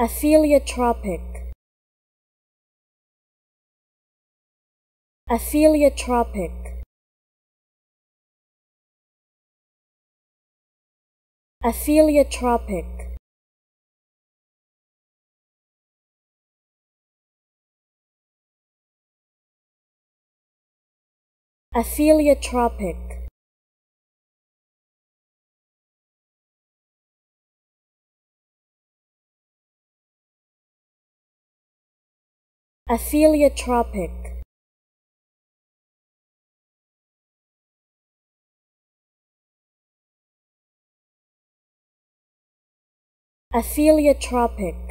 Aphiliotropic Aphiliotropic Aphiliotropic Aphiliotropic Aphiliotropic Aphiliotropic